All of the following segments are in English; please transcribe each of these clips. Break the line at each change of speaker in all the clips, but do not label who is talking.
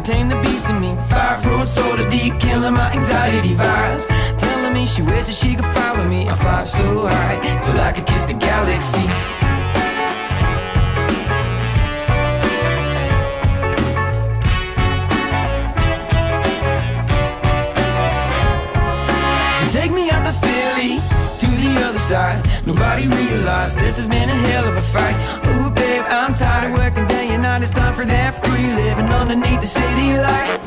tame the beast in me. Five fruit soda deep, killing my anxiety vibes. Telling me she wishes she could follow me. I fly so high till I could kiss the galaxy. So take me out the Philly to the other side. Nobody realized this has been a hell of a fight. Ooh, babe, I'm tired of working day and night. It's time for that free living underneath the city light.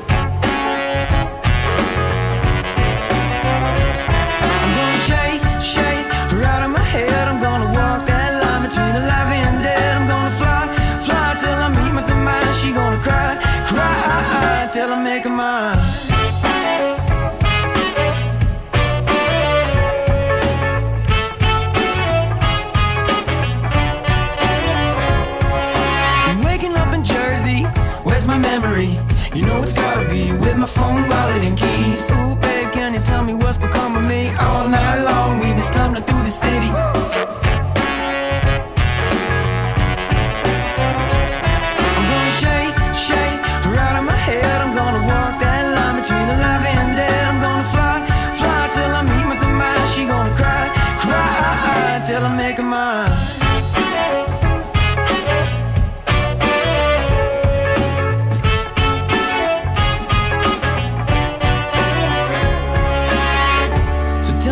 Memory? You know it's gotta be with my phone, wallet, and keys. Ooh, babe, can you tell me what's become of me? All night long, we've been stumbling through the city. I'm gonna shake, shake her out of my head. I'm gonna walk that line between alive and dead. I'm gonna fly, fly till I meet my demise. She gonna cry, cry till I make her mine.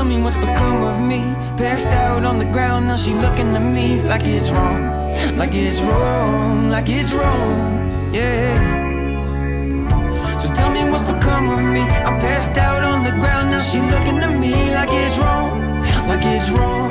Tell me what's become of me. Passed out on the ground, now she looking at me like it's wrong, like it's wrong, like it's wrong, yeah. So tell me what's become of me. I'm passed out on the ground, now she looking at me like it's wrong, like it's wrong,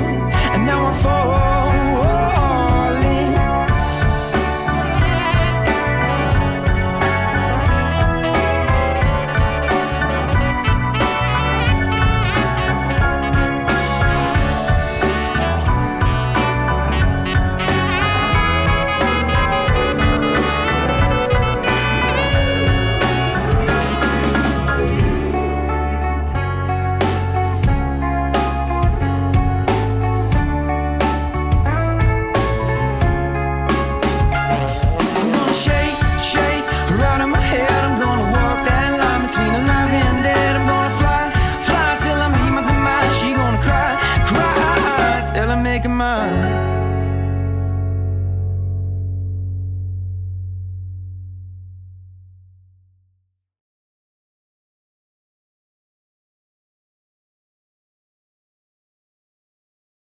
mind